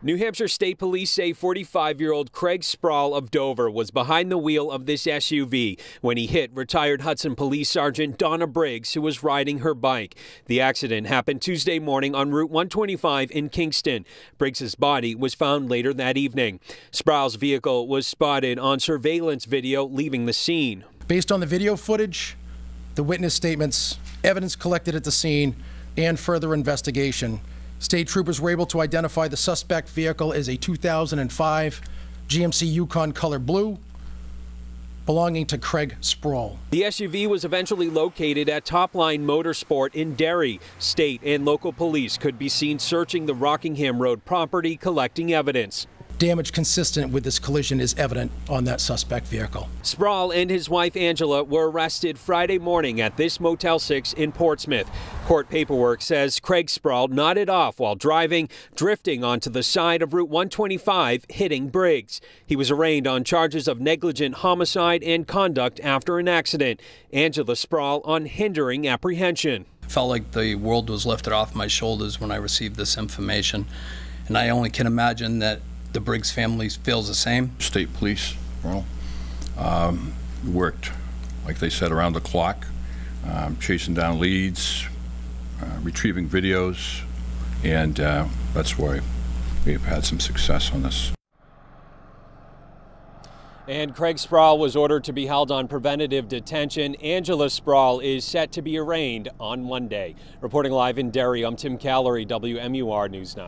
New Hampshire State Police say 45 year old Craig Sprowl of Dover was behind the wheel of this SUV when he hit retired Hudson Police Sergeant Donna Briggs, who was riding her bike. The accident happened Tuesday morning on Route 125 in Kingston. Briggs's body was found later that evening. Sprowl's vehicle was spotted on surveillance video leaving the scene. Based on the video footage, the witness statements, evidence collected at the scene, and further investigation, State troopers were able to identify the suspect vehicle as a 2005 GMC Yukon color blue belonging to Craig Sprowl. The SUV was eventually located at Topline Motorsport in Derry. State and local police could be seen searching the Rockingham Road property collecting evidence. Damage consistent with this collision is evident on that suspect vehicle. Sprowl and his wife Angela were arrested Friday morning at this Motel 6 in Portsmouth. Court paperwork says Craig Sprowl nodded off while driving, drifting onto the side of Route 125, hitting Briggs. He was arraigned on charges of negligent homicide and conduct after an accident. Angela Sprowl on hindering apprehension. Felt like the world was lifted off my shoulders when I received this information. And I only can imagine that the Briggs family feels the same. State police, well, um, worked, like they said, around the clock, um, chasing down leads, uh, retrieving videos, and uh, that's why we've had some success on this. And Craig Sprowl was ordered to be held on preventative detention. Angela Sprowl is set to be arraigned on Monday. Reporting live in Derry, I'm Tim Callery, WMUR News 9.